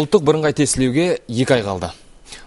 ұлттық бірыңғай тестілеуге екі ай қалды.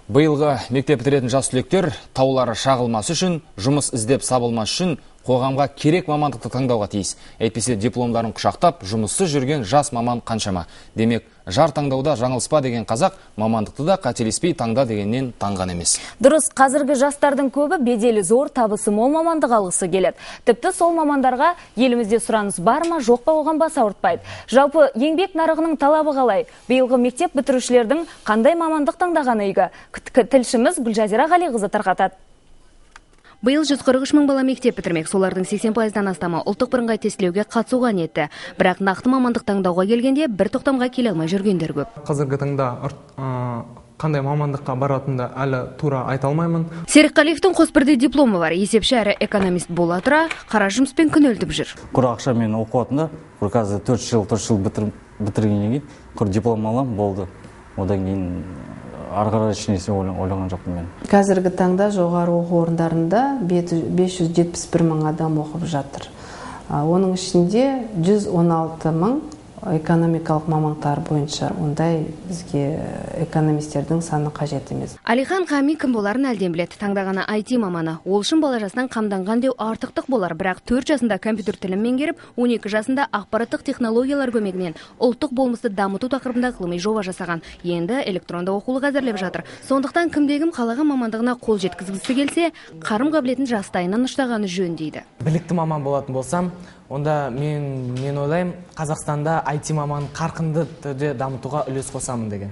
Биылғы мектеп бітіретін жас түлектер таулары шағылмас үшін жұмыс іздеп сабылмас үшін қоғамға керек мамандықты таңдауға тиіс. Әйтпесе дипломдарын құшақтап жұмыссыз жүрген жас маман қаншама. Демек жар таңдауда жаңылыспа деген қазақ мамандықты да қателеспей таңда дегеннен таңған емес дұрыс қазіргі жастардың көбі беделі зор табысы мол мамандық алғысы келеді. Тіпті сол мамандарға елімізде сұраныс бар ма жоқ па оған бас ауыртпайды. Жалпы еңбек нарығының талабы қалай? Биылғы мектеп бітірушілердің қандай мамандық таңдағаны игі? Тілшіміз гүлжазира ғалиқызы тарқатады. Биыл 143 мың бала мектеп бітірмек. Солардың 80 пайыздан астамы ұлттық бірыңғай тестілеуге қатысуға ниетті. Бірақ нақты мамандық таңдауға келгенде бір тоқтамға келе алмай жүргендер көп. Қазіргі таңда қандай мамандыққа баратынымды әлі тура айта алмаймын. Серікқалиевтің қос бірдей дипломы бар. Есепші әрі экономист бола тұра қара жұмыспен күнелтіп жүр. Құр ақшамен оқып жатырмын да құр қазір төрт жыл төрт жыл бітіргеннен кейін құр диплом аламын болды. Одан кейін ары қарай ешнәрсе ойлаған жоқпын мен. Қазіргі таңда жоғары оқу орындарында бес жүз жетпіс бір мың адам оқып жатыр. Оның ішінде жүз он алты мың экономикалық мамандықтар бойынша ондай бізге экономистердің саны қажет емес. Әлихан қами кім боларын әлден біледі. Таңдағаны IT маманы. Ол үшін бала жасынан қамданған деу артықтық болар. Бірақ төрт жасында компьютер тілін меңгеріп 12 жасында ақпараттық технологиялар көмегімен ұлттық болмысты дамыту тақырыбында ғылыми жоба жасаған. Енді электронды оқулық әзірлеп жатыр. Сондықтан кімде кім қалаған мамандығына қол жеткізгісі келсе қарым қабілетін жастайынан ұштағаны жөн дейді. Білікті маман болатын болсам онда мен мен ойлаймын қазақстанда IT маманын қарқынды түрде дамытуға үлес қосамын деген.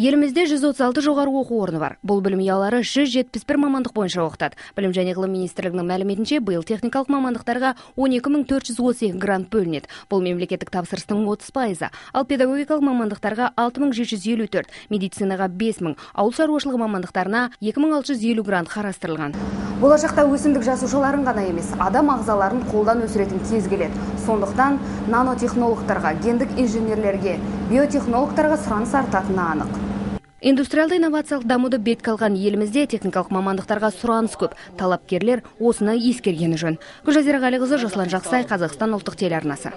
Елімізде 136 жоғары оқу орны бар. Бұл білім ұялары 171 мамандық бойынша оқытады. Білім және ғылым министрлігінің мәліметінше биыл техникалық мамандықтарға 12432 грант бөлінеді. Бұл мемлекеттік тапсырыстың 30 пайызы. Ал педагогикалық мамандықтарға 6754 медицинаға 5000 ауыл шаруашылығы мамандықтарына 2650 грант қарастырылған. Болашақта өсімдік жасушаларын ғана емес адам ағзаларын қолдан өсіретін кез келеді. Сондықтан нанотехнологтарға гендік инженерлерге биотехнологтарға сұраныс артатыны анық. Индустриалды инновациялық дамуды бетке алған елімізде техникалық мамандықтарға сұраныс көп. Талапкерлер осыны ескергені жөн. Гүлжазира ғалиқызы жасұлан жақсай қазақстан ұлттық телеарнасы.